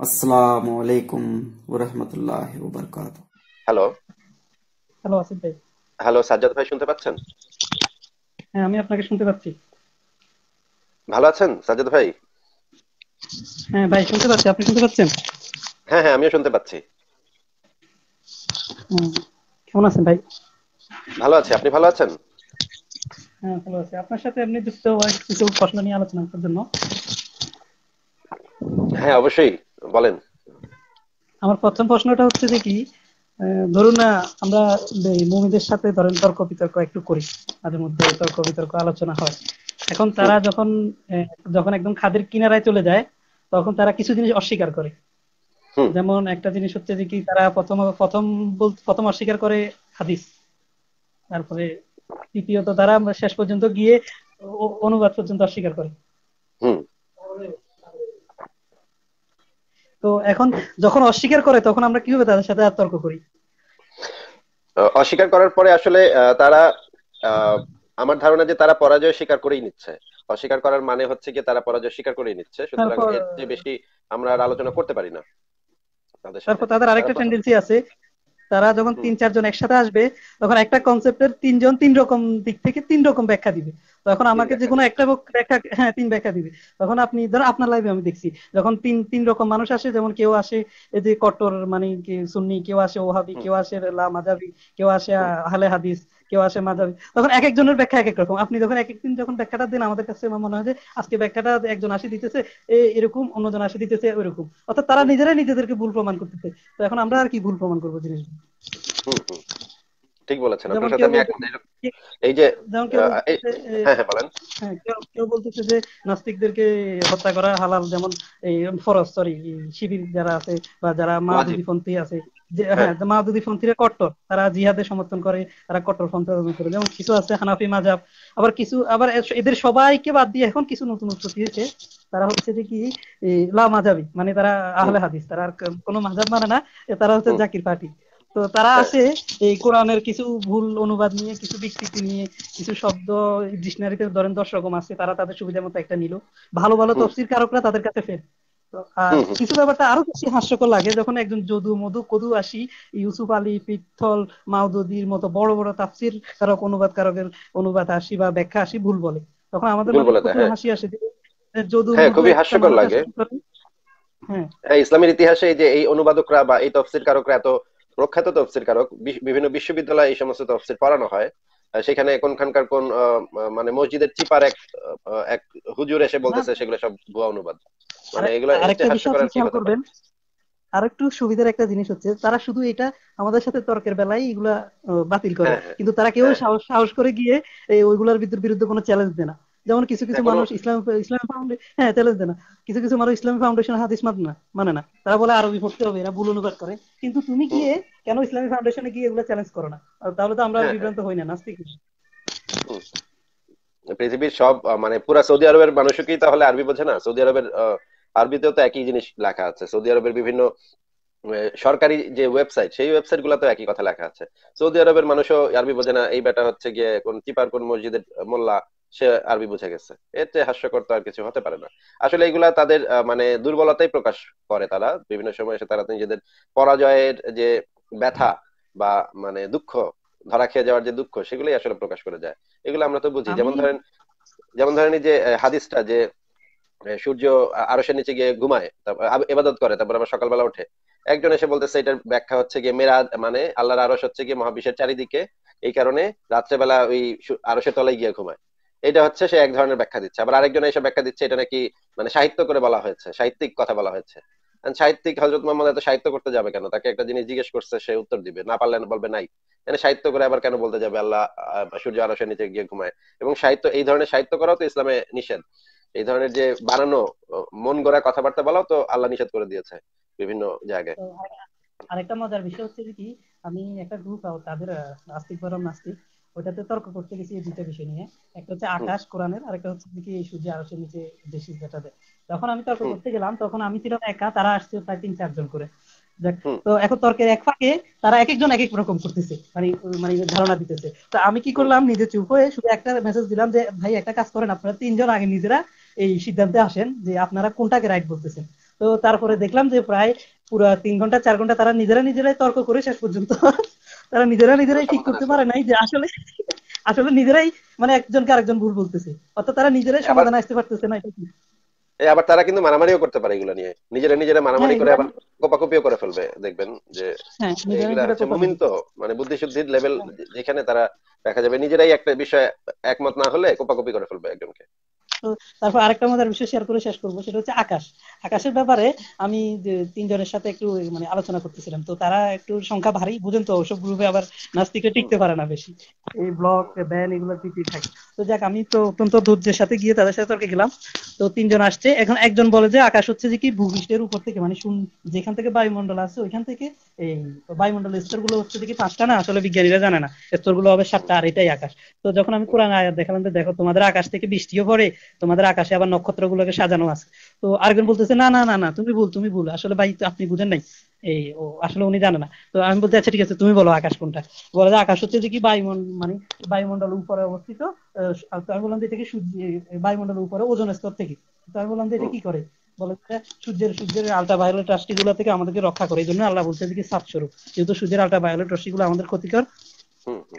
আসসালামু আলাইকুম ওরহমতুল্লাহ ওবরকাত হ্যালো হ্যালো আসিফ ভাই। হ্যালো সাজ্জাদ ভাই শুনতে পাচ্ছেন? হ্যাঁ আমি আপনাকে শুনতে পাচ্ছি। ভালো আছেন সাজ্জাদ ভাই? হ্যাঁ ভাই শুনতে পাচ্ছি। আপনি শুনতে পাচ্ছেন? হ্যাঁ হ্যাঁ আমিও শুনতে পাচ্ছি। হুম, কেমন আছেন ভাই? ভালো আছি আপনি ভালো আছেন? হ্যাঁ ভালো আছি। আপনার সাথে এমনি যুক্ত হওয়ার কিছু প্রশ্ন নিয়ে আলোচনা করার জন্য। হ্যাঁ অবশ্যই বলেন। আমার প্রথম প্রশ্নটা হচ্ছে যে কি ধরুন না আমরা মুমিদের সাথে ধরেন তর্ক বিতর্ক একটু করি মাঝে মধ্যে তর্ক বিতর্ক আলোচনা হয়। এখন তারা যখন যখন একদম খাদের কিনারায় চলে যায় তখন তারা কিছু জিনিস অস্বীকার করে। যেমন একটা জিনিস হচ্ছে যে কি তারা প্রথম প্রথম প্রথম অস্বীকার করে হাদিস। তারপরে তৃতীয়ত তারা শেষ পর্যন্ত গিয়ে অনুবাদ পর্যন্ত অস্বীকার করে। তো এখন যখন অস্বীকার করে তখন আমরা কীভাবে তাদের সাথে আর তর্ক করি? অস্বীকার করার পরে আসলে তারা আহ, আমার ধারণা যে তারা পরাজয় স্বীকার করেই নিচ্ছে। অস্বীকার করার মানে হচ্ছে যে তারা পরাজয় স্বীকার করেই নিচ্ছে। সুতরাং এর চেয়ে বেশি আমরা আর আলোচনা করতে পারি না। তারপর তাদের আরেকটা টেন্ডেন্সি আছে তারা যখন তিন চারজন একসাথে আসবে তখন একটা কনসেপ্টের তিনজন তিন রকম দিক থেকে তিন রকম ব্যাখ্যা দিবে। তখন আমাকে যে কোনো একটা ব্যাখ্যা হ্যাঁ তিন ব্যাখ্যা দিবে। তখন আপনি ধরো আপনার লাইভে আমি দেখছি যখন তিন তিন রকম মানুষ আসে যেমন কেউ আসে এই যে কট্টর মানে কি সুন্নি কেউ আসে ওহাবি হাবি কেউ আসে লা মাজাবি কেউ আসে আহলে হাদিস কেউ আসে মাধবী তখন এক একজনের ব্যাখ্যা এক এক রকম। আপনি যখন এক একদিন যখন ব্যাখ্যাটা দেন, আমাদের কাছে মনে হয় যে, আজকে ব্যাখ্যাটা একজন আসে দিতেছে এরকম, অন্যজন আসে দিতেছে ওইরকম। অর্থাৎ তারা নিজেরাই নিজেদেরকে ভুল প্রমাণ করতেছে। তো এখন আমরা আর কি ভুল প্রমাণ করব জিনিসটা ঠিক বলেছেন আপনার সাথে আমি একমত। এই যে হ্যাঁ হ্যাঁ বলেন। হ্যাঁ কেউ বলতেছে যে নাস্তিকদেরকে হত্যা করা হালাল যেমন এই ফরজ সরি শিবির যারা আছে বা যারা ওয়াজিব। মাওদুদি পন্থী আছে যে হ্যাঁ। কট্টর তারা জিহাদের সমর্থন করে তারা কট্টর পন্থী করে। যেমন কিছু আছে হানাফি মাযহাব আবার কিছু আবার এদের সবাইকে বাদ দিয়ে এখন কিছু নতুন উৎপত্তি হয়েছে। তারা হচ্ছে যে কি লা মাজাবি মানে তারা আহলে হাদিস তারা আর কোনো মাযহাব মানে না তারা হচ্ছে জাকির পার্টি। তো তারা আছে এই কোরআনের কিছু ভুল অনুবাদ নিয়ে কিছু বিকৃতি নিয়ে কিছু শব্দ ডিকশনারিতে ধরেন দশ রকম আছে তারা তাদের সুবিধা মতো একটা নিল। ভালো ভালো তফসির কারকরা তাদের কাছে ফের। কিছু ব্যাপারটা আরও বেশি হাস্যকর লাগে যখন একজন যদু মধু কদু আসি ইউসুফ আলী পিত্থল মাউদুদির মতো বড় বড় তাফসির কারক অনুবাদ কারকের অনুবাদ আসি বা ব্যাখ্যা আসি ভুল বলে। তখন আমাদের হ্যাঁ। হাসি আসে যদু হ্যাঁ খুবই হাস্যকর লাগে। হ্যাঁ। ইসলামের ইতিহাসে এই যে এই অনুবাদকরা বা এই তফসির কারকরা এত প্রখ্যাত তফসির কারক বিভিন্ন বিশ্ববিদ্যালয়ে এই সমস্ত তফসির পড়ানো হয়। সেখানে কোনখানকার কোন মানে মসজিদের চিপার এক এক হুজুর এসে বলতেছে সেগুলো সব ভুয়া অনুবাদ। মানে এগুলো আরেকটা করবেন আর একটু সুবিধার একটা জিনিস হচ্ছে তারা শুধু এটা আমাদের সাথে তর্কের বেলায় এগুলা বাতিল করে। হ্যাঁ হ্যাঁ। কিন্তু তারা কেউ হ্যাঁ। সাহস করে গিয়ে ওইগুলার বিরুদ্ধে কোনো চ্যালেঞ্জ দেয় না। যেমন কিছু কিছু মানুষ ইসলাম ইসলাম ফাউন্ডেশন হ্যাঁ চ্যালেঞ্জ দেয় না। কিছু কিছু মানুষ ইসলামী ফাউন্ডেশন হাদিস মানে না মানে না। তারা বলে আরবি পড়তে হবে এরা ভুল অনুবাদ করে। কিন্তু তুমি গিয়ে কেন ইসলামী ফাউন্ডেশনে গিয়ে এগুলো চ্যালেঞ্জ করো না? তাহলে তো আমরা হ্যাঁ। বিভ্রান্ত হই না নাস্তিক পৃথিবীর সব মানে পুরা সৌদি আরবের মানুষও কি তাহলে আরবি বোঝে না? সৌদি আরবের আরবিতেও তো একই জিনিস লেখা আছে। সৌদি আরবের বিভিন্ন সরকারি যে ওয়েবসাইট সেই ওয়েবসাইট গুলোতে একই কথা লেখা আছে। সৌদি আরবের মানুষও আরবি বোঝে না এই বেটা হচ্ছে গিয়ে কোন চিপার কোন মসজিদের মোল্লা সে আরবি বুঝে গেছে। এর চেয়ে হাস্যকর তো আর কিছু হতে পারে না। আসলে এগুলা তাদের মানে দুর্বলতাই প্রকাশ করে তারা। বিভিন্ন সময় এসে তারা নিজেদের পরাজয়ের যে ব্যথা বা মানে দুঃখ ধরা খেয়ে যাওয়ার যে দুঃখ সেগুলোই আসলে প্রকাশ করে যায়। এগুলো আমরা তো বুঝি। যেমন ধরেন যেমন ধরেন এই যে হাদিসটা যে সূর্য আ- আরশের নিচে গিয়ে ঘুমায় তারপর এবাদত করে তারপর আবার সকালবেলা ওঠে। একজন এসে বলতেছে এটার ব্যাখ্যা হচ্ছে গিয়ে মেরাজ মানে আল্লাহর আরশ হচ্ছে গিয়ে মহাবিশ্বের চারিদিকে এই কারণে রাত্রেবেলা ওই আরশের তলায় গিয়ে ঘুমায়। এটা হচ্ছে সে এক ধরনের ব্যাখ্যা দিচ্ছে। আবার আরেকজন এসে ব্যাখ্যা দিচ্ছে, এটা নাকি মানে সাহিত্য করে বলা হয়েছে, সাহিত্যিক কথা বলা হয়েছে। সাহিত্যিক হজরত মোহাম্মদ এত সাহিত্য করতে যাবে কেন? তাকে একটা জিনিস জিজ্ঞেস করছে, সে উত্তর দিবে। না পারলে বলবে নাই। মানে সাহিত্য করে আবার কেন বলতে যাবে? আল্লাহ সূর্য আরশের নিচে গিয়ে ঘুমায়। এবং সাহিত্য, এই ধরনের সাহিত্য করাও তো ইসলামে নিষেধ। এই ধরনের যে বানানো মন গড়া কথাবার্তা বলাও তো আল্লাহ নিষেধ করে দিয়েছে বিভিন্ন জায়গায়। আরেকটা মজার বিষয় হচ্ছে কি, আমি একটা গ্রুপ তাদের নাস্তিক বরং নাস্তিক ওইটাতে তর্ক করতে গেছি এই দুইটা বিষয় নিয়ে। একটা হচ্ছে আকাশ কোরআনের আরেকটা হচ্ছে কি এই সূর্য আরশের নিচে যে সিজদাটা দেয়। যখন আমি তর্ক করতে গেলাম তখন আমি ছিলাম একা তারা আসছে প্রায় তিন চারজন করে। তো এখন তর্কের এক ফাঁকে তারা এক একজন এক এক রকম করতেছে মানে মানে ধারণা দিতেছে। তো আমি কি করলাম নিজে চুপ হয়ে শুধু একটা মেসেজ দিলাম যে ভাই একটা কাজ করেন আপনারা তিনজন আগে নিজেরা এই সিদ্ধান্তে আসেন যে আপনারা কোনটাকে রাইট বলতেছেন। তো তারপরে দেখলাম যে প্রায় পুরো তিন ঘণ্টা চার ঘণ্টা তারা নিজেরা নিজেরাই তর্ক করে শেষ পর্যন্ত তারা নিজেরা নিজেরাই ঠিক করতে পারে নাই যে আসলে আসলে নিজেরাই মানে একজনকে আরেকজন ভুল বলতেছে। অর্থাৎ তারা নিজেরাই সমাধানে আসতে পারতেছে না এটা কি? এই আবার তারা কিন্তু মারামারিও করতে পারে এগুলো নিয়ে। নিজেরা নিজেরা মারামারি হ্যাঁ করে আবার কোপাকুপিও করে ফেলবে দেখবেন যে হ্যাঁ এগুলা হচ্ছে কোপাকুপি মুমিন তো মানে বুদ্ধিশুদ্ধির লেভেল যেখানে তারা দেখা যাবে নিজেরাই একটা বিষয়ে একমত না হলে কোপাকুপি করে ফেলবে একজনকে। তো তারপর আরেকটা মজার বিষয় শেয়ার করে শেষ করব, সেটা হচ্ছে আকাশ। আকাশের ব্যাপারে আমি তিনজনের সাথে একটু মানে আলোচনা করতেছিলাম। তো তারা একটু সংখ্যা ভারী, বুঝেন তো, ওসব গ্রুপে আবার নাস্তিকে টিকতে পারে না বেশি। এই ব্লক ব্যান এগুলো টিকে থাকে? তো যাক, আমি তো অত্যন্ত ধৈর্যের সাথে গিয়ে তাদের সাথে তর্কে গেলাম। তো তিনজন আসছে। এখন একজন বলে যে, আকাশ হচ্ছে যে কি, ভূপৃষ্ঠের উপর থেকে মানে শূন্য যেখান থেকে বায়ুমণ্ডল আছে, ওইখান থেকে এই বায়ুমণ্ডলের স্তরগুলো হচ্ছে কি পাঁচটা না? আসলে বিজ্ঞানীরা জানে না। স্তরগুলো হবে সাতটা আর এটাই আকাশ। তো যখন আমি কোরআন আয়াত দেখালাম যে, দেখো, তোমাদের আকাশ থেকে বৃষ্টিও পড়ে, তোমাদের আকাশে আবার নক্ষত্র গুলোকে সাজানো আছে। তো আরেকজন বলতেছে, না না না না, তুমি ভুল তুমি ভুল। আসলে ভাই, আপনি বুঝেন নাই। এই, ও, আসলে উনি জানে না। তো আমি বলতে আচ্ছা ঠিক আছে, তুমি বলো আকাশ কোনটা? বলে যে আকাশ হচ্ছে যে কি বায়ুমণ্ডল মানে বায়ুমন্ডল উপরে অবস্থিত আমি বললাম যে এটা কি সূর্য উপরে ওজন স্তর থেকে। তো আমি বললাম যে এটা কি করে? বলে সূর্যের সূর্যের আলট্রা ভায়োলেটগুলো থেকে আমাদেরকে রক্ষা করে। এই জন্য আল্লাহ বলছে যে কি সাত স্বরূপ যেহেতু সূর্যের আলট্রা ভায়োলেট রশ্মি গুলো আমাদের ক্ষতিকর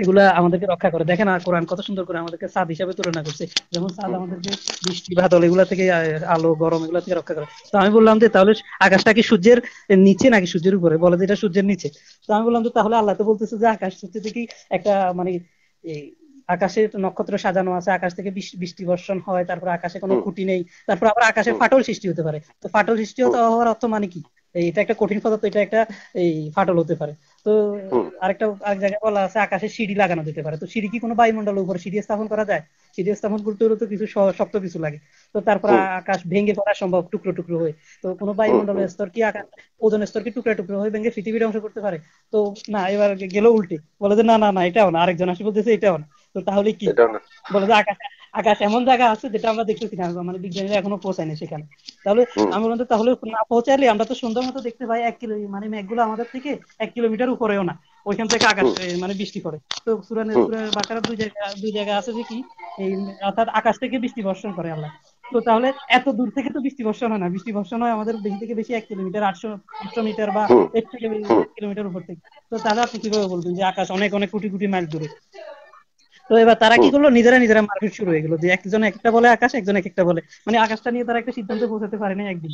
এগুলা আমাদেরকে রক্ষা করে। দেখেন আর কোরআন কত সুন্দর করে আমাদেরকে সাদ হিসাবে তুলনা করছে। যেমন সাদ আমাদেরকে বৃষ্টি বাদল এগুলা থেকে আলো গরম এগুলা থেকে রক্ষা করে। তো আমি বললাম যে তাহলে আকাশটা কি সূর্যের নিচে নাকি সূর্যের উপরে? বলে যে এটা সূর্যের নিচে। তো আমি বললাম যে তাহলে আল্লাহ তো বলতেছে যে আকাশ হচ্ছে কি একটা মানে এই আকাশে নক্ষত্র সাজানো আছে। আকাশ থেকে বৃষ্টি বর্ষণ হয় তারপর আকাশে কোনো খুঁটি নেই। তারপর আবার আকাশে ফাটল সৃষ্টি হতে পারে। তো ফাটল সৃষ্টি হতে হওয়ার অর্থ মানে কি? এটা একটা কঠিন পদার্থ এটা একটা এই ফাটল হতে পারে। তো আরেকটা আরেক জায়গায় বলা আছে আকাশে সিঁড়ি লাগানো যেতে পারে। তো সিঁড়ি কি কোনো বায়ুমণ্ডলের উপরে? সিঁড়ি স্থাপন করা যায়? সিঁড়ি স্থাপন করতে হলে তো কিছু শক্ত কিছু লাগে। তো তারপর আকাশ ভেঙে পড়া সম্ভব টুকরো টুকরো হয়ে। তো কোনো হুম। বায়ুমণ্ডলের স্তর কি আকাশ ওজনের স্তর কি টুকরো টুকরো হয়ে ভেঙে পৃথিবী অংশ করতে পারে? তো না এবার গেল উল্টে। বলে যে না না না এটাও না। আরেকজন আসে বলতেছে এটাও না। তো তাহলে কি? বলে যে আকাশ আকাশ এমন জায়গা আছে যেটা আমরা দেখতেছি না মানে বিজ্ঞানীরা এখনও পৌঁছায়নি সেখানে। তাহলে আমি যে তাহলে না পৌঁছাইলে আমরা তো সুন্দর মতো দেখতে পাই এক কিলো মানে মেঘগুলো আমাদের থেকে এক কিলোমিটার উপরেও না ওইখান থেকে আকাশ মানে বৃষ্টি করে। তো সুরানের হুম। বাকারা দুই জায়গা দুই জায়গা আছে যে কি এই অর্থাৎ আকাশ থেকে বৃষ্টি বর্ষণ করে আল্লাহ। তো তাহলে এত দূর থেকে তো বৃষ্টি বর্ষণ হয় না বৃষ্টি বর্ষণ হয় আমাদের বেশি থেকে বেশি এক কিলোমিটার আটশো আটশো মিটার বা থেকে কিলোমিটার উপর থেকে। তো তাহলে আপনি কীভাবে বলবেন যে আকাশ অনেক অনেক কোটি কোটি মাইল দূরে? তো এবার তারা কি করল? নিজেরা নিজেরা মারপিট শুরু হয়ে গেলো। যে একজন এক একটা বলে আকাশ একজন এক একটা বলে। মানে আকাশটা নিয়ে তারা একটা সিদ্ধান্তে পৌঁছাতে পারে পারেনি একদিন।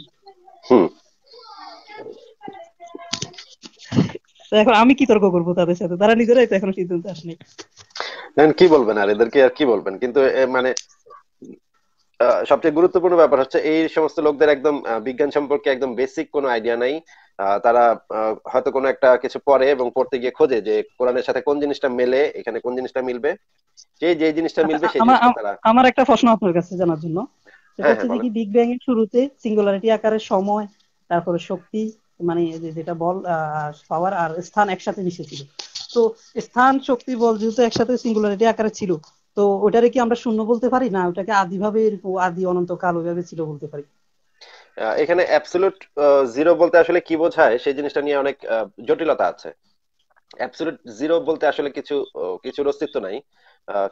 এখন আমি কি তর্ক করব তাদের সাথে? তারা নিজেরাই তো এখনও সিদ্ধান্তে আসেনি। কি বলবেন আর এদেরকে আর কি বলবেন? কিন্তু মানে সবচেয়ে গুরুত্বপূর্ণ ব্যাপার হচ্ছে এই সমস্ত লোকদের একদম বিজ্ঞান সম্পর্কে একদম বেসিক কোনো আইডিয়া নাই। তারা হয়তো কোনো একটা কিছু পড়ে এবং পড়তে গিয়ে খোঁজে যে কোরআনের সাথে কোন জিনিসটা মেলে এখানে কোন জিনিসটা মিলবে। যে যে জিনিসটা আচ্ছা মিলবে সেই তারা আমার একটা প্রশ্ন আপনার কাছে জানার জন্য। সেটা হ্যাঁ হচ্ছে হ্যাঁ যে কি বিগ ব্যাং এর শুরুতে সিঙ্গুলারিটি আকারে সময় তারপরে শক্তি মানে যে- যেটা বল পাওয়ার আর স্থান একসাথে মিশে ছিল তো স্থান শক্তি বল যেহেতু একসাথে সিঙ্গুলারিটি আকারে ছিল তো ওটারে কি আমরা শূন্য বলতে পারি? না ওটাকে আদিভাবে আদি অনন্তকাল ওইভাবে ছিল বলতে পারি। এখানে অ্যাবসলিউট জিরো বলতে আসলে কি বোঝায়? সেই জিনিসটা নিয়ে অনেক জটিলতা আছে। অ্যাবসলিউট জিরো বলতে আসলে কিছু কিছুর অস্তিত্ব নাই।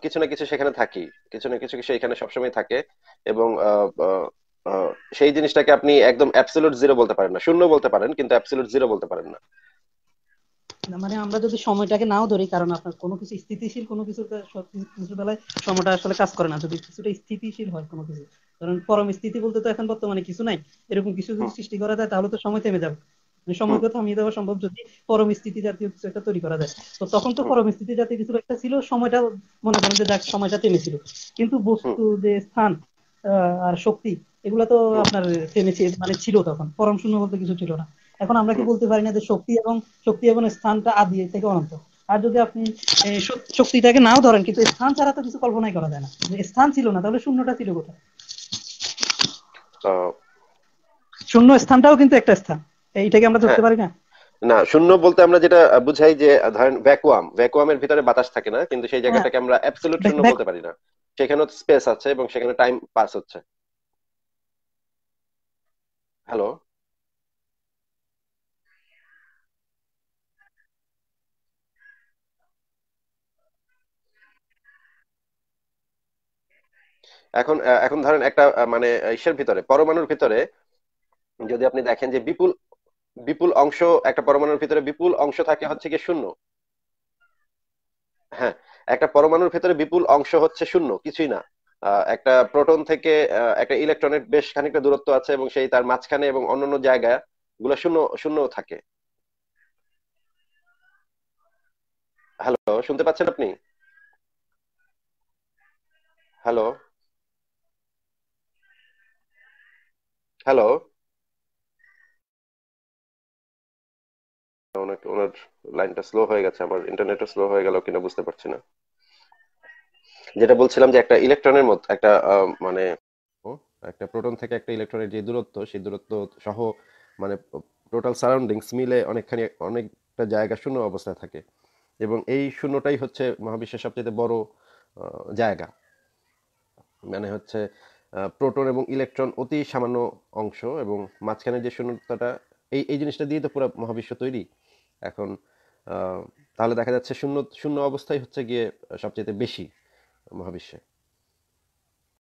কিছু না কিছু সেখানে থাকি। কিছু না কিছু সেখানে সবসময় থাকে এবং সেই জিনিসটাকে আপনি একদম অ্যাবসলিউট জিরো বলতে পারেন না। শূন্য বলতে পারেন কিন্তু অ্যাবসলিউট জিরো বলতে পারেন না, মানে আমরা যদি সময়টাকে নাও ধরি, কারণ আপনার কোনো কিছু স্থিতিশীল, কোনো কিছু কিছুর বেলায় সময়টা আসলে কাজ করে না। যদি কিছুটা স্থিতিশীল হয় কোনো কিছু কারণ পরম স্থিতি বলতে তো এখন বর্তমানে কিছু নাই, এরকম কিছু যদি সৃষ্টি করা যায়, তাহলে তো সময় থেমে যাবে। মানে সময়কে থামিয়ে দেওয়া সম্ভব যদি পরম স্থিতি জাতীয় কিছু একটা তৈরি করা যায়। তো তখন তো পরম স্থিতি জাতীয় কিছু একটা ছিল, সময়টা মনে করেন যে যাক সময়টা থেমেছিল। কিন্তু বস্তু যে স্থান আর শক্তি, এগুলা তো আপনার থেমেছে মানে ছিল তখন। পরম শূন্য বলতে কিছু ছিল না। এখন আমরা কি বলতে পারি না যে শক্তি এবং শক্তি এবং স্থানটা আদি থেকে অনন্ত। আর যদি আপনি শক্তিটাকে নাও ধরেন কিন্তু স্থান ছাড়া তো কিছু কল্পনাই করা যায় না। যে স্থান ছিল না তাহলে শূন্যটা ছিল কোথায়? শূন্য স্থানটাও কিন্তু একটা স্থান। এইটাকে আমরা হ্যাঁ। ধরতে পারি না? না শূন্য বলতে আমরা যেটা বুঝাই যে ধরেন ভ্যাকুয়াম ভ্যাকুয়ামের ভিতরে বাতাস থাকে না কিন্তু সেই হ্যাঁ জায়গাটাকে আমরা অ্যাবসলিউট শূন্য বলতে পারি না। সেখানে স্পেস আছে এবং সেখানে টাইম পাস হচ্ছে। হ্যালো এখন এখন ধরেন একটা মানে ইসের ভিতরে, পরমাণুর ভিতরে যদি আপনি দেখেন যে বিপুল বিপুল অংশ, একটা পরমাণুর ভিতরে বিপুল অংশ থাকে হচ্ছে কি শূন্য। হ্যাঁ একটা পরমাণুর ভিতরে বিপুল অংশ হচ্ছে শূন্য, কিছুই না। একটা প্রোটন থেকে একটা ইলেকট্রনের বেশ খানিকটা দূরত্ব আছে এবং সেই তার মাঝখানে এবং অন্যান্য জায়গা গুলো শূন্য শূন্য থাকে। হ্যালো, শুনতে পাচ্ছেন আপনি? হ্যালো? হ্যালো ওনার লাইনটা স্লো হয়ে গেছে, আমার স্লো হয়ে গেল কিনা বুঝতে পারছি না। যেটা বলছিলাম যে একটা ইলেকট্রনের একটা মানে একটা প্রোটন থেকে একটা ইলেকট্রনের যে দূরত্ব, সেই দূরত্ব সহ মানে টোটাল সারাউন্ডিংস মিলে অনেকখানি, অনেকটা জায়গা শূন্য অবস্থায় থাকে। এবং এই শূন্যটাই হচ্ছে মহাবিশ্বের সবচেয়ে বড় জায়গা। মানে হচ্ছে প্রোটন এবং ইলেকট্রন অতি সামান্য অংশ এবং মাঝখানে যে শূন্যতাটা, এই এই জিনিসটা দিয়ে তো পুরো মহাবিশ্ব তৈরি। এখন তাহলে দেখা যাচ্ছে শূন্য শূন্য অবস্থায় হচ্ছে গিয়ে সবচেয়ে বেশি মহাবিশ্বে।